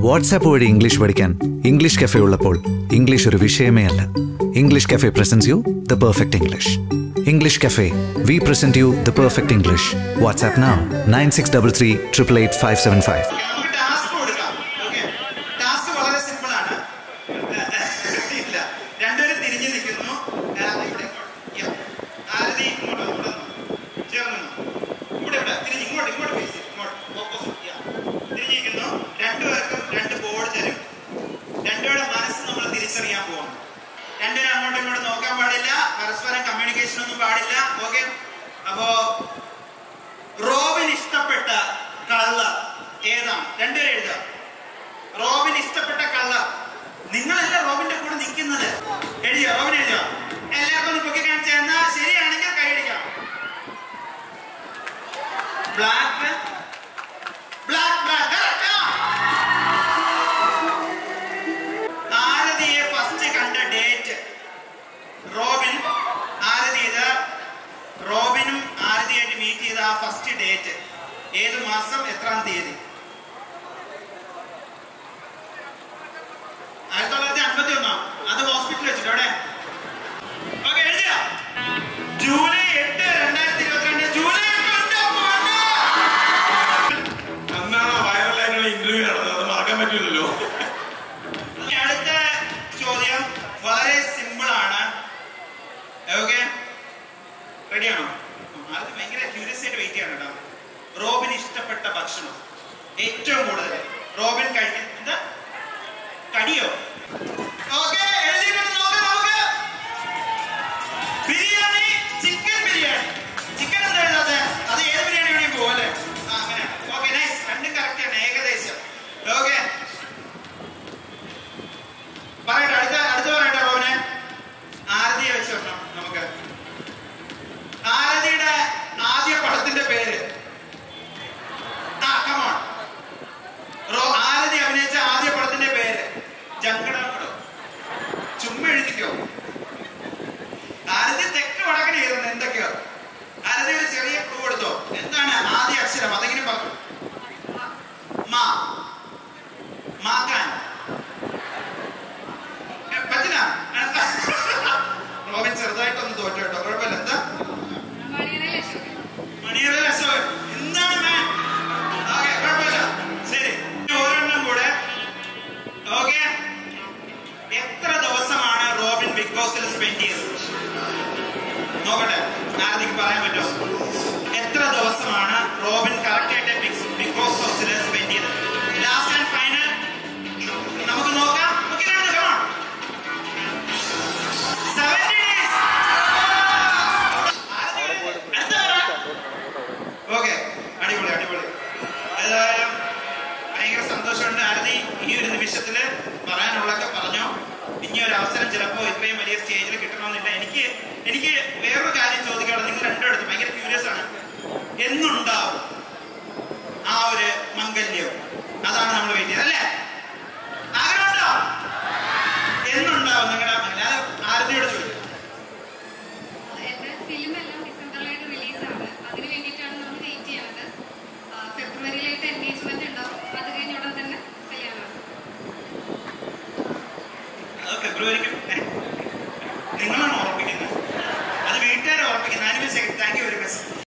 WhatsApp വഴി English പഠിക്കാൻ English cafe ഉള്ളപ്പോൾ ഇംഗ്ലീഷ് ഒരു വിഷയമേ അല്ല. English cafe presents you the perfect English English cafe we present you the perfect English WhatsApp nine six double three triple eight five seven five ഒന്നും പാടില്ല. Okay. അപ്പോ റോബിനും ആരതിയായിട്ട് meet ചെയ്ത ആ ഫസ്റ്റ് ഡേറ്റ് ഏത് മാസം എത്രാം തീയതി? ആയിരത്തി തൊള്ളായിരത്തി അൻപത്തി ഒന്നാം അത് ഹോസ്പിറ്റലിൽ വെച്ചിട്ട് അവിടെ? ഓക്കെ എഴുതിയ? ജൂലൈ എട്ട് രണ്ടായിരത്തി ഇരുപത്തിരണ്ട്. ജൂലൈ എട്ട് ഉണ്ട് മോനെ. അന്നാണ് വൈറലായിട്ടുള്ള ഇന്റർവ്യൂ നടന്നത്? അത് മറക്കാൻ പറ്റില്ലല്ലോ. അടുത്ത ചോദ്യം വളരെ സിമ്പിൾ ആണ്. ഓക്കെ റെഡിയാണോ അത് ഭയങ്കര ക്യൂരിയസ് ആയിട്ട് വെയിറ്റ് ചെയ്യണം കേട്ടോ റോബിൻ ഇഷ്ടപ്പെട്ട ഭക്ഷണം ഏറ്റവും കൂടുതൽ റോബിൻ കഴിക്കുന്ന കടിയോ? ഓക്കെ എഴുതിയിട്ടുണ്ട്. ആരതി തെക്ക് വടക്കൻ എഴുതുന്നത് എന്തൊക്കെയോ? ആരതി ഒരു ചെറിയ ക്ലൂ കൊടുത്തോ എന്താണ് ആദ്യ അക്ഷരം? അതെങ്കിലും പറഞ്ഞു? ബിഗ് ബോസിൽ സ്പെൻഡ് ചെയ്തത് നോക്കട്ടെ ആദ്യം പറയാൻ പറ്റുമോ? എത്ര ദിവസമാണ് റോബിൻ കറക്റ്റ് ആയിട്ട് ബിഗ് ബോസ് ഹൗസിൽ സ്പെൻഡ് ചെയ്തത്? ലാസ്റ്റ് ആൻഡ് ഫൈനൽ നമുക്ക് നോക്കാം. ഓക്കെ അടിപൊളി അടിപൊളി. ഏതായാലും ഭയങ്കര സന്തോഷമുണ്ട് ആരതി. ഈ ഒരു നിമിഷത്തിൽ പറയാനുള്ളതൊക്കെ പറഞ്ഞോ. ഇത്രയും വലിയ സ്റ്റേജിൽ കിട്ടണമെന്നില്ല. എനിക്ക് എനിക്ക് വേറൊരു കാര്യം ചോദിക്കണം നിങ്ങൾ രണ്ടുപേർത്തും ഭയങ്കര ക്യൂരിയസ് ആണ്. എന്നുണ്ടാവും ആ ഒരു മംഗല്യം. അതാണ് നമ്മൾ വെയിറ്റ് ചെയ്തത് അല്ലേ? ആഗ്രഹമുണ്ടോ? എന്നുണ്ടാവും നിങ്ങളുടെ അല്ലാതെ ആരതിയോട് ചോദിക്കും. എൻഗേജ്മെന്റ് കഴിഞ്ഞ കല്യാണം gracias.